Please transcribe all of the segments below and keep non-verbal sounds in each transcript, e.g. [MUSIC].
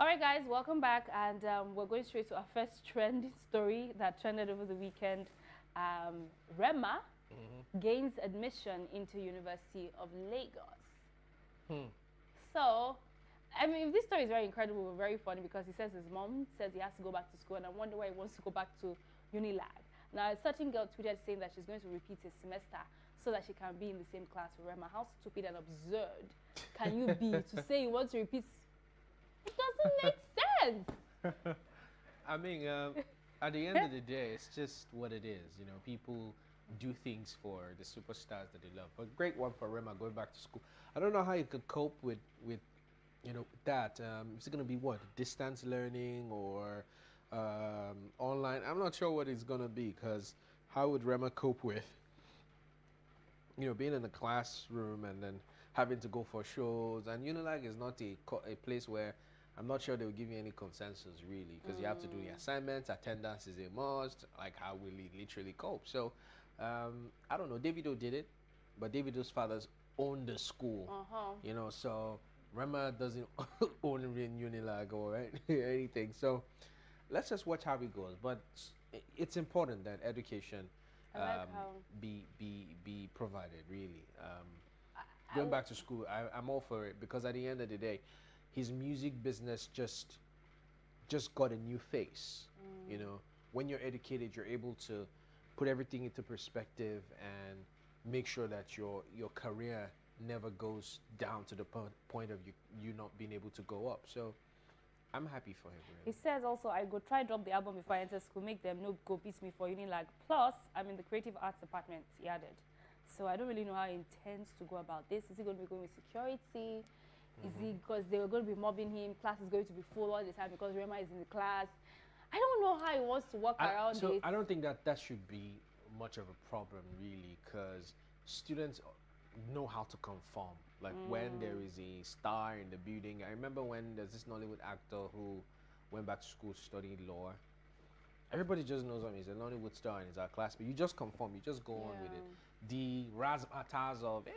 All right, guys, welcome back. And um, we're going straight to our first trending story that trended over the weekend. Um, Rema mm -hmm. gains admission into University of Lagos. Hmm. So, I mean, this story is very incredible, very funny because he says his mom says he has to go back to school, and I wonder why he wants to go back to Unilag. Now, a certain girl tweeted saying that she's going to repeat his semester so that she can be in the same class with Rema. How stupid and absurd can you be [LAUGHS] to say you want to repeat it doesn't make [LAUGHS] sense. I mean, um, at the end of the day, it's just what it is. You know, people do things for the superstars that they love. But great one for Rema going back to school. I don't know how you could cope with with you know that. Um, is it going to be what distance learning or um, online? I'm not sure what it's going to be because how would Rema cope with you know being in the classroom and then having to go for shows and Unilag is not a a place where I'm not sure they'll give you any consensus really because mm. you have to do the mm. assignments, attendance is a must. Like how will he literally cope? So um, I don't know. Davido did it, but Davido's fathers own the school. Uh-huh. You know, so Rema doesn't [LAUGHS] own Unilag or [LAUGHS] anything. So let's just watch how it goes. But it's important that education um, be be be provided. Really, um, going back to school, I, I'm all for it because at the end of the day his music business just just got a new face. Mm. You know, when you're educated, you're able to put everything into perspective and make sure that your your career never goes down to the point of you you not being able to go up. So I'm happy for him. Really. He says also, I go try drop the album before I enter school, make them no go beat me for Unilag. Plus, I'm in the creative arts department, he added. So I don't really know how he intends to go about this. Is he going to be going with security? Is he because they were going to be mobbing him? Class is going to be full all the time because Rema is in the class. I don't know how he wants to work I, around so it. I don't think that that should be much of a problem really because students know how to conform. Like mm. when there is a star in the building. I remember when there's this Nollywood actor who went back to school to study law. Everybody just knows him. He's a Nollywood star and he's our class, but you just conform. You just go yeah. on with it. The razzmatazz of, eh,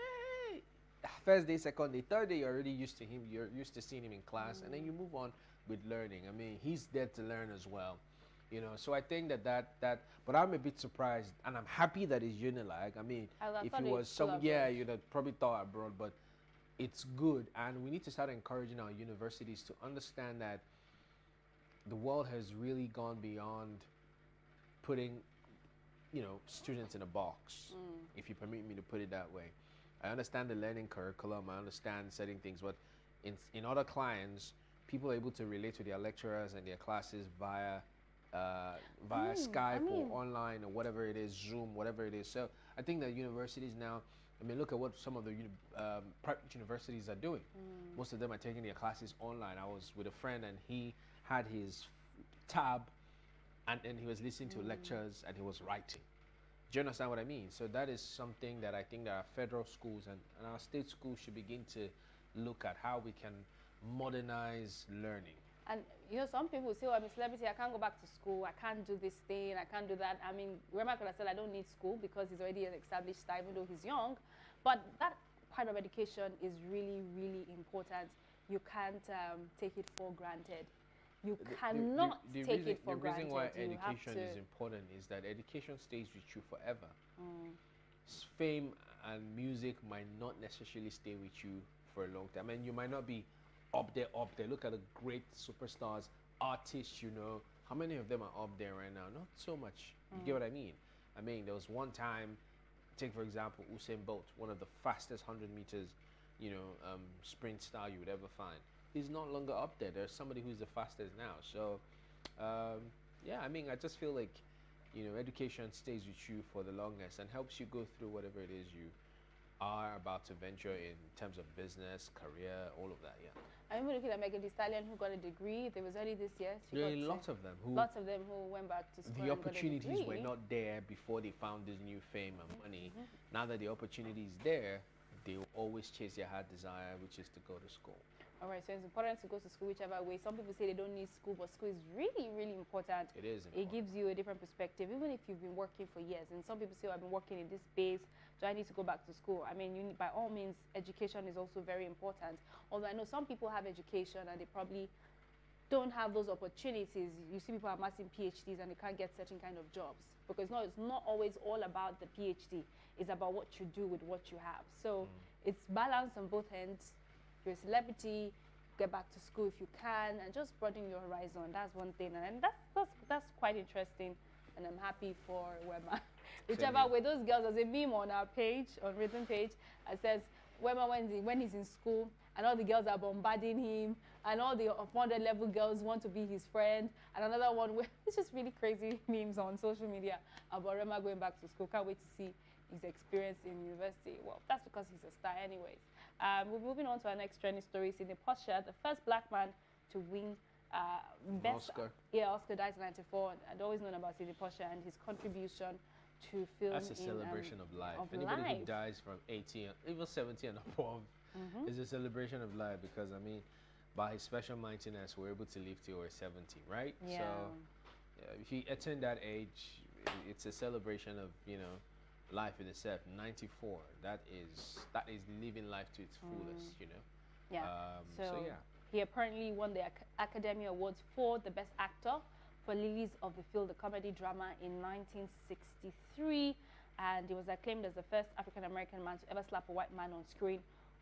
first day, second day, third day, you're already used to him. You're used to seeing him in class, mm. and then you move on with learning. I mean, he's there to learn as well, you know. So I think that that that. But I'm a bit surprised, and I'm happy that he's Unilag. I mean, I if it was some, yeah, you'd have probably thought abroad, but it's good, and we need to start encouraging our universities to understand that the world has really gone beyond putting you know students in a box mm. if you permit me to put it that way I understand the learning curriculum, I understand setting things, but in, in other clients, people are able to relate to their lecturers and their classes via uh, via mm, Skype I mean, or online or whatever it is, Zoom, whatever it is. So I think that universities now, I mean, look at what some of the um, private universities are doing. Mm. Most of them are taking their classes online. I was with a friend and he had his tab and then he was listening to mm. lectures and he was writing. Do you understand what I mean? So that is something that I think that our federal schools and, and our state schools should begin to look at how we can modernize learning. And you know, some people say, "Oh, I'm a celebrity. I can't go back to school. I can't do this thing. I can't do that." I mean, Rema could have said, "I don't need school because he's already an established star, even though he's young." But that part of education is really, really important. You can't um, take it for granted. You the, cannot the, the, take reason, it for granted. The reason why education is important is that education stays with you forever. Mm. Fame and music might not necessarily stay with you for a long time. and you might not be up there, up there. Look at the great superstars, artists, you know. How many of them are up there right now? Not so much. You mm. get what I mean? I mean, there was one time, take for example, Usain Bolt, one of the fastest 100 meters, you know, um, sprint star you would ever find he's no longer up there. There's somebody who's the fastest now. So, um, yeah, I mean, I just feel like, you know, education stays with you for the longest and helps you go through whatever it is you are about to venture in terms of business, career, all of that, yeah. I remember looking at Megan Thee Stallion who got a degree. There was early this year. She there are lots of them. Who, lots of them who went back to school The opportunities were not there before they found this new fame and money. Mm -hmm. Now that the opportunity is there, they will always chase their heart desire, which is to go to school. All right, so it's important to go to school whichever way. Some people say they don't need school, but school is really, really important. It is important. It gives you a different perspective, even if you've been working for years. And some people say, oh, I've been working in this space, do I need to go back to school? I mean, you need, by all means, education is also very important. Although I know some people have education and they probably don't have those opportunities. You see people amassing PhDs and they can't get certain kind of jobs because no, it's not always all about the PhD. It's about what you do with what you have. So mm. it's balance on both ends. You're a celebrity, get back to school if you can, and just broaden your horizon. That's one thing, and that's that's that's quite interesting. And I'm happy for Wema. [LAUGHS] Whichever way, those girls, there's a meme on our page, on written page, that says Wema when, he, when he's in school, and all the girls are bombarding him, and all the 100 level girls want to be his friend, and another one where [LAUGHS] it's just really crazy [LAUGHS] memes on social media about Rema going back to school. Can't wait to see his experience in university. Well, that's because he's a star, anyways. Um, we're moving on to our next trending story. Sidney Poitier, the first black man to win uh, best Oscar. Yeah, Oscar died in '94. I'd always known about Sidney Poitier and his contribution to film. That's a in, um, celebration of life. of Anybody life. who dies from 18, even 70 and above, Mhm. is a celebration of life because I mean, by his special mightiness, we're able to live till we're 70, right? Yeah. So yeah, if you attain that age, it's a celebration of you know life in itself. 94. That is that is living life to its fullest. You know. Mm. yeah. Um, so, so yeah. he apparently won the Ac- Academy Awards for the Best Actor for Lilies of the Field, the comedy drama in 1963, and he was acclaimed as the first African American man to ever slap a white man on screen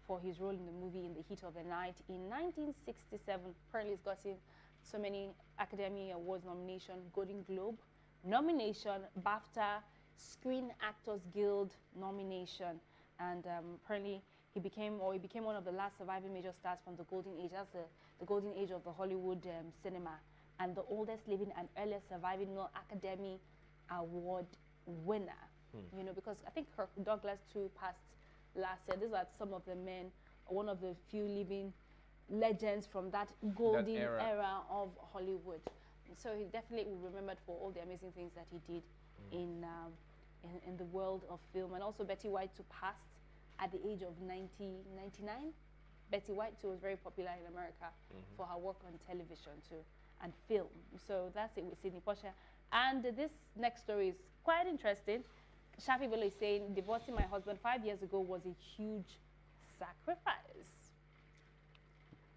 for his role in the movie In the Heat of the Night in 1967. Apparently, he's gotten so many Academy Awards nomination, Golden Globe nomination, BAFTA, Screen Actors Guild nomination, and um, apparently he became or he became one of the last surviving major stars from the golden age. That's the, the golden age of the Hollywood um, cinema, and the oldest living and earliest surviving male Academy Award winner. Hmm. You know, because I think Kirk Douglas too passed last year. These are some of the men, one of the few living legends from that golden era. era. of Hollywood. So he definitely will be remembered for all the amazing things that he did hmm. in, um, in in the world of film. And also Betty White too passed at the age of 90, 99. Betty White too was very popular in America mm-hmm. for her work on television too and film. So that's it with Sidney Poitier. And this next story is quite interesting. Shaffy Bello is saying divorcing my husband five years ago was a huge sacrifice.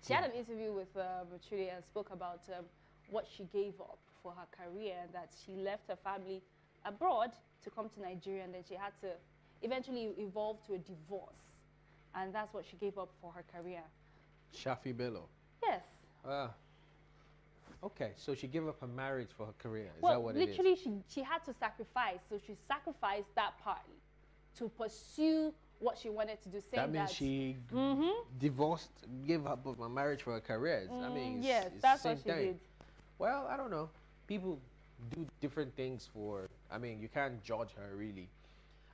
She had an interview with um, Chude and spoke about um, what she gave up for her career, that she left her family abroad to come to Nigeria, and then she had to eventually evolve to a divorce. And that's what she gave up for her career. Shaffy Bello. Yes. Ah. Okay, so she gave up her marriage for her career. Is well, that what it is? literally, she, she had to sacrifice. So she sacrificed that part to pursue what she wanted to do. Saying That means she g- Mhm. divorced, gave up her marriage for her career. I mean, Mm, it's, yes, it's that's the what same she thing. did. Well, I don't know. People do different things for. I mean, you can't judge her really.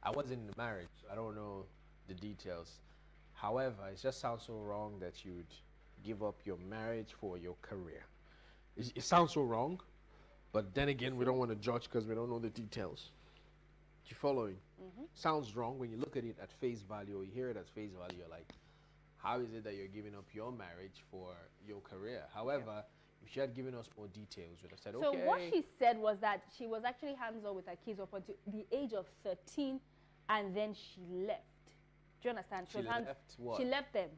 I wasn't in the marriage. I don't know the details. However, it just sounds so wrong that you'd give up your marriage for your career. It, it sounds so wrong, but then again, we don't want to judge because we don't know the details. You following? Mm-hmm. Sounds wrong when you look at it at face value or you hear it at face value. You're like, how is it that you're giving up your marriage for your career? However, if she had given us more details, we'd have said, So okay. what she said was that she was actually hands-on with her kids up until the age of 13, and then she left. Do you understand? She was hands- left what? She left them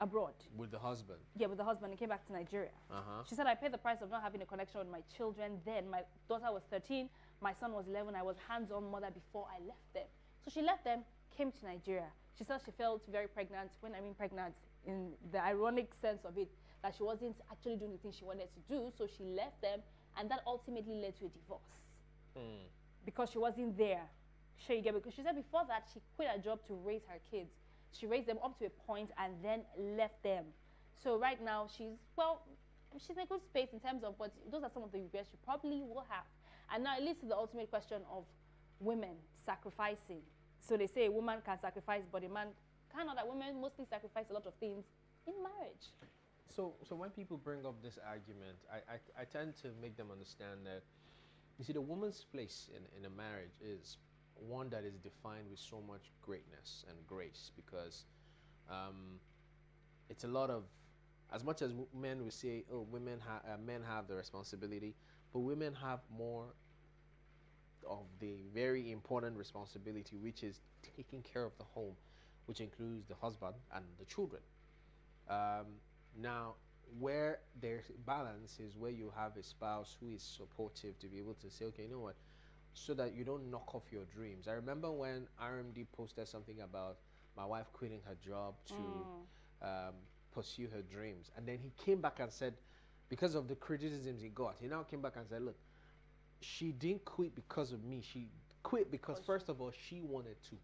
abroad. with the husband. Yeah, with the husband and came back to Nigeria. Uh-huh. She said, I paid the price of not having a connection with my children then. My daughter was 13, my son was 11. I was hands on mother before I left them. So she left them, came to Nigeria. She said she felt very pregnant. When I mean pregnant, in the ironic sense of it, that she wasn't actually doing the thing she wanted to do. So she left them, and that ultimately led to a divorce Hmm. because she wasn't there. Sure, you get because she said before that she quit her job to raise her kids. She raised them up to a point and then left them. So right now she's well, she's in a good space in terms of what those are some of the regrets she probably will have. And now it leads to the ultimate question of women sacrificing. So they say a woman can sacrifice, but a man cannot. That women mostly sacrifice a lot of things in marriage. So, so when people bring up this argument, I, I, I tend to make them understand that, you see, the woman's place in, in a marriage is one that is defined with so much greatness and grace because um, it's a lot of, as much as men will say, oh, women ha- uh, men have the responsibility, but women have more of the very important responsibility, which is taking care of the home, which includes the husband and the children. Um, now, where there's balance is where you have a spouse who is supportive to be able to say, okay, you know what, so that you don't knock off your dreams. I remember when RMD posted something about my wife quitting her job to um, pursue her dreams, and then he came back and said, because of the criticisms he got, he now came back and said, look, she didn't quit because of me. She quit because first of all, she wanted to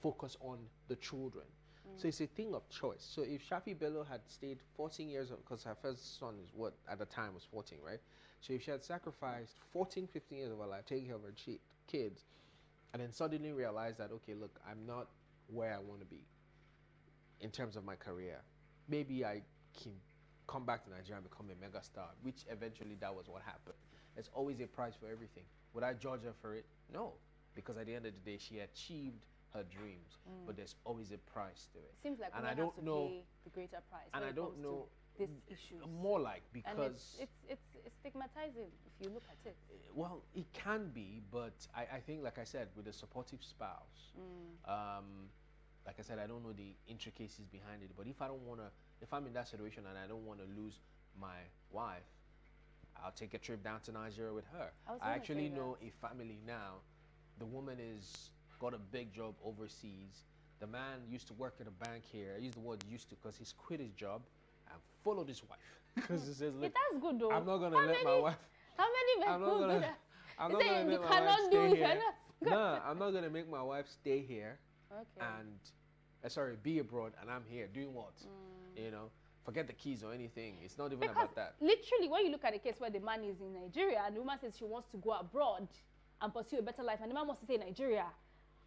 focus on the children. Mm. So it's a thing of choice. So if Shaffy Bello had stayed 14 years, because her first son is what at the time was 14, right? So if she had sacrificed 14, 15 years of her life taking care of her kids, and then suddenly realized that okay, look, I'm not where I want to be in terms of my career. Maybe I can come back to Nigeria and become a mega star, which eventually that was what happened. There's always a price for everything. Would I judge her for it? No, because at the end of the day, she achieved her dreams, but mm. there's always a price to it. Seems like and I don't have to know, pay the greater price. and I don't know this issue. more like because it's, it's it's it's stigmatizing if you look at it. Eh, well, it can be, but I, I think, like I said, with a supportive spouse, mm. um, like I said, I don't know the intricacies behind it. But if I don't want to, if I'm in that situation and I don't want to lose my wife, I'll take a trip down to Nigeria with her. I I actually know a family now. The woman is got a big job overseas. The man used to work at a bank here. I use the word used to because he's quit his job and followed his wife [LAUGHS] because he says, "Look, that's good though. I'm not gonna how let my wife." [LAUGHS] How many men I'm not do gonna- that? [LAUGHS] I'm not gonna you my wife stay it, here. no, I'm not gonna make my wife stay here Okay. and uh, sorry, be abroad and I'm here doing what? You know, forget the keys or anything. It's not even because about that. literally, when you look at a case where the man is in Nigeria and the woman says she wants to go abroad and pursue a better life, and the man wants to stay in Nigeria,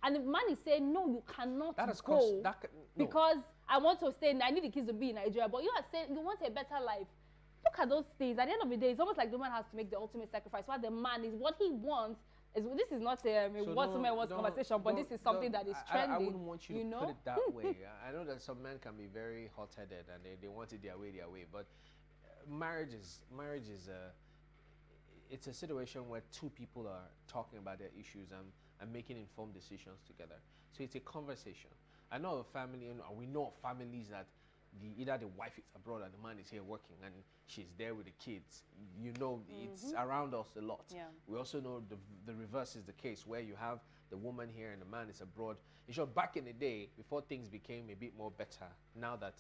and the man is saying, "No, you cannot That is go cause that no. because I want to stay. in- I need the kids to be in Nigeria." But you are saying you want a better life. Look at those things. At the end of the day, it's almost like the woman has to make the ultimate sacrifice. While the man is what he wants. Is, this is not um, a So what don't- wants conversation, but this is something that is I- I- trending. I, wouldn't want you, to know? put it that way. [LAUGHS] I I know that some men can be very hot-headed and they, they want it their way, their way. But uh, marriage is marriage is a it's a situation where two people are talking about their issues and, and making informed decisions together. So it's a conversation. I know a family, and we know families that the either the wife is abroad and the man is here working and she's there with the kids. You know, it's mm-hmm. around us a lot. Yeah. We also know the, the reverse is the case where you have the woman here and the man is abroad. In short, back in the day, before things became a bit more better, now that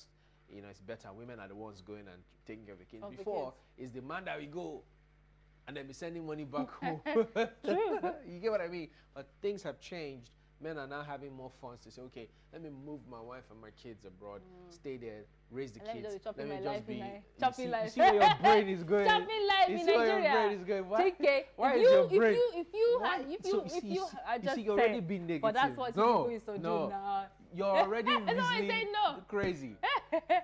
you know it's better, women are the ones going and taking care of the kids. Of the before, kids. it's the man that we go and then be sending money back [LAUGHS] home. [LAUGHS] you get what I mean? But things have changed. Men are now having more funds to say, okay, let me move my wife and my kids abroad, mm. stay there, raise the let kids. chopping let me my just life be. Ni- you chopping see, life. You see where your brain is [LAUGHS] going. Chopping life you in see where your brain is going. Why? TK, why if is you, your if brain? you, if you, Why? had, if you, So, if see, you, I you just you're already being But that's what No, people used to no. do now. You're already That's why I reasoning say no. crazy.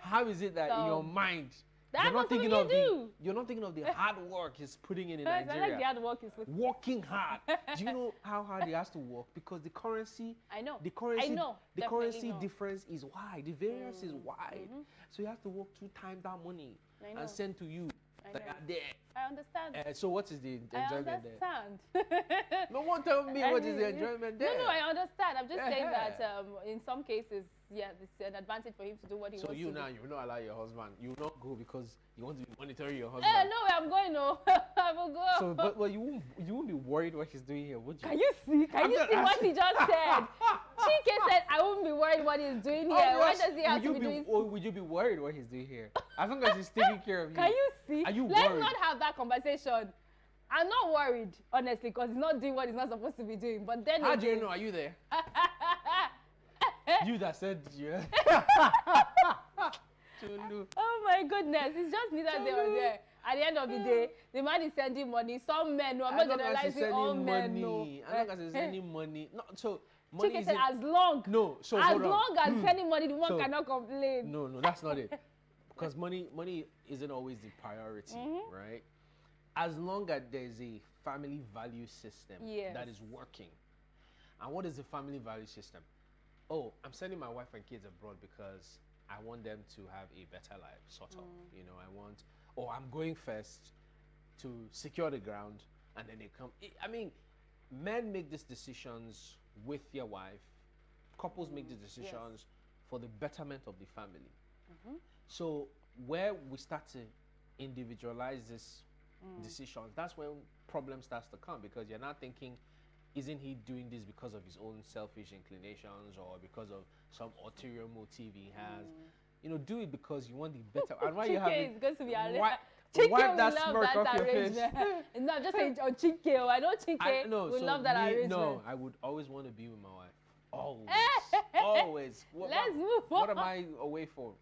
How is it that in your mind that's you're what not thinking some of you the you're not thinking of the hard work he's putting in in Nigeria. I like the hard work is with. Working hard. Do you know [LAUGHS] how hard he has to work? Because the currency I know. the currency I know, the definitely currency know. Mm, difference is wide. The variance is wide. So you have to work two times that money and send to you. I that know. are there. I understand. Uh, so what is the enjoyment there? I understand. No one tell me [LAUGHS] I what is the enjoyment there. No, no, I understand. I'm just saying that um, in some cases, yeah, it's an advantage for him to do what he so wants you to now do. you will not allow your husband. You will not go because you want to be monitoring your Eh, husband. no, I'm going. No, [LAUGHS] will go. So, but, but you won't you won't be worried what he's doing here, would you? Can you see? Can I'm you see what he just said? [LAUGHS] Chike said, "I won't be worried what he's doing oh here. Why Obvious. does he have would you to be, doing?" Or would you be worried what he's doing here? As long as he's taking care of [LAUGHS] you. Can you see? Are you Let's worried? not have that conversation. I'm not worried, honestly, because he's not doing what he's not supposed to be doing. But then How do you know? Are you there? [LAUGHS] you that said yeah. Oh my goodness, it's just neither there or there. At the end of the day, the man is sending money. Some men, no, I'm As not long as he's generalizing all men. No. As long as he's sending money. No, so money Chike said, as long, No, so as long as sending money, the one So- cannot complain. No, no, that's not it. [LAUGHS] Because money, money isn't always the priority, Mm-hmm. right? As long as there's a family value system Yes. that is working. And what is the family value system? Oh, I'm sending my wife and kids abroad because I want them to have a better life, sort of. Mm. You know, I want, or I'm going first to secure the ground, and then they come. I- mean, men make these decisions with your wife. Couples make the decisions for the betterment of the family. So where we start to individualize this Mm. decisions, that's when problem starts to come because you're not thinking, isn't he doing this because of his own selfish inclinations or because of some ulterior motive he has? Mm. You know, do it because you want the better. And why you have is going to be arranged. Why- Chike wipe that love smirk that off your face. arrangement. [LAUGHS] no, just say oh, Chike. oh, I know Chike I, no, so love that me- arrangement. No, I would always want to be with my wife. [LAUGHS] Always, always. What, Let's what, move What on. am I away for?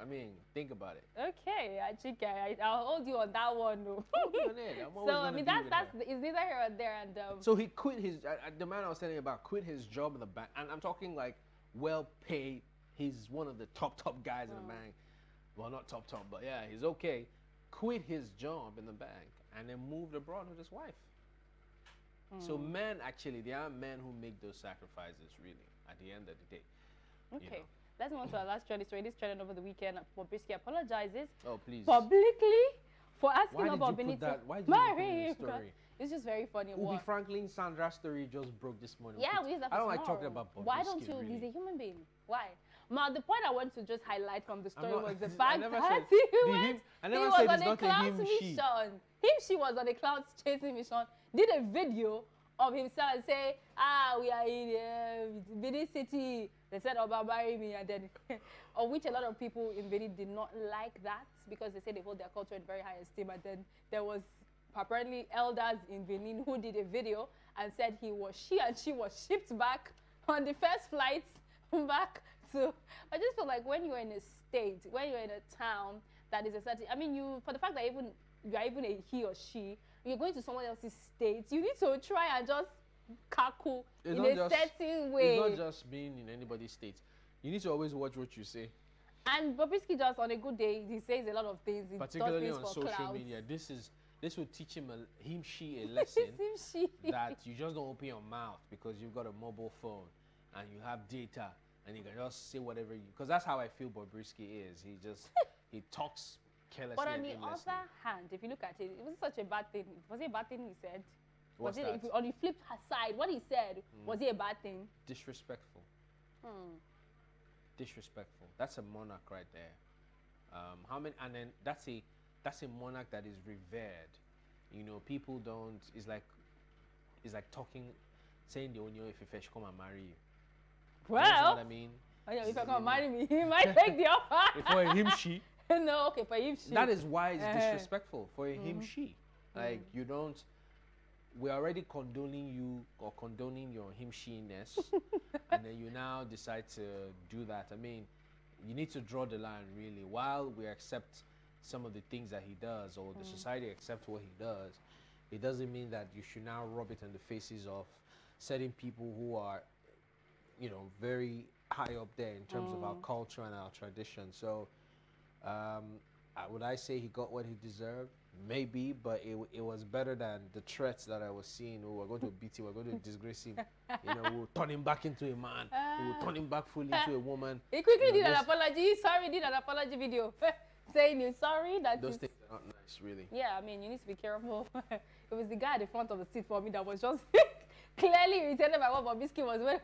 I mean, think about it. Okay, Chike, I, I'll hold you on that one. No. Hold on it, I'm [LAUGHS] so I mean that's that's her. it's neither here or there, and um, So he quit his. Uh, uh, the man I was telling you about quit his job in the bank, and I'm talking like well paid. He's one of the top top guys in the Oh. bank. Well, not top top, but yeah, he's okay. Quit his job in the bank and then moved abroad with his wife. So Hmm. men actually, there are men who make those sacrifices. Really, at the end of the day. okay. know. Let's move on to our last trending story. This trending over the weekend. Bobrisky apologizes Oh please. publicly for asking Why did about you put Benito. that? Why did you put it in Marry the him. story? It's just very funny. Ubi What? Franklin Sandra's story just broke this morning. Yeah, we I don't like talking about Why don't you? really. He's a human being. Why? Ma, the point I want to just highlight from the story not- was the [LAUGHS] fact that said he went, him- he was on a clouds him, she. mission. Him, she was on a clouds chasing mission. Did a video of himself and say, ah, we are in uh, Benin City. They said, Oba, marry me. And then, [LAUGHS] of which a lot of people in Benin did not like that because they say they hold their culture in very high esteem. And then there was apparently elders in Benin who did a video and said he was she and she was shipped back on the first flight [LAUGHS] back [LAUGHS] I just feel like when you're in a state, when you're in a town that is a certain, I mean, you for the fact that even you are even a he or she, you're going to someone else's state, you need to try and just cackle It's in a just- certain way. It's not just being in anybody's state. You need to always watch what you say, and Bobrisky just on a good day, he says a lot of things. He particularly does on social clout. media. This is this will teach him a, him she a [LAUGHS] lesson him, she. that you just don't open your mouth because you've got a mobile phone and you have data and you can just say whatever you. Because that's how I feel Bobrisky is. He just [LAUGHS] he talks carelessly But on the other hand, if you look at it, it wasn't such a bad thing. Was it a bad thing he said? What's was it that? if you, on the flip side, what he said, was it a bad thing? Disrespectful. Hmm. disrespectful. That's a monarch right there. Um, how many? And then that's a that's a monarch that is revered. You know, people don't. It's like it's like talking, saying the Ooni if you come and marry you. You understand Well, what I mean, oh yeah, if I You come know. marry me, [LAUGHS] he might [LAUGHS] take the offer. for him she. [LAUGHS] no, okay, for him, she. That is why it's Eh. disrespectful for a him mm-hmm. she. Mm-hmm. Like you don't. We're already condoning you or condoning your him she-ness, and then you now decide to do that. I mean, you need to draw the line really. While we accept some of the things that he does, or the mm. society accepts what he does, it doesn't mean that you should now rub it in the faces of certain people who are, you know, very high up there in terms of our culture and our tradition. So, um, would I say he got what he deserved? Maybe, but it, it was better than the threats that I was seeing. Oh, we're going to beat him, we're going to disgrace him. You know, we'll turn him back into a man, [LAUGHS] we'll turn him back fully into a woman. [LAUGHS] he quickly you know, did an apology. Sorry, did an apology video [LAUGHS] saying he's sorry that Those things are not nice, really. Yeah, I mean, you need to be careful. it was the guy at the front of the seat for me that was just clearly irritated by what Bobrisky was wearing.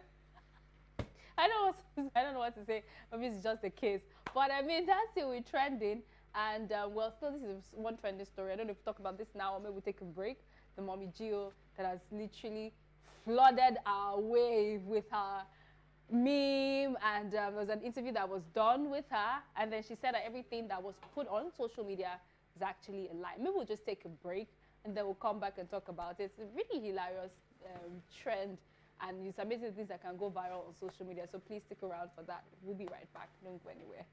I don't, know [LAUGHS] I don't know what to say. Maybe it's just a case. But I mean, that's it. We're trending. And uh, well, still, this is one trending story. I don't know if we talk about this now or maybe we take a break. The mommy Gio that has literally flooded our way with her meme and um, there was an interview that was done with her and then she said that everything that was put on social media is actually a lie maybe we'll just take a break and then we'll come back and talk about it it's a really hilarious um, trend and it's amazing things that can go viral on social media so please stick around for that. We'll be right back. Don't go anywhere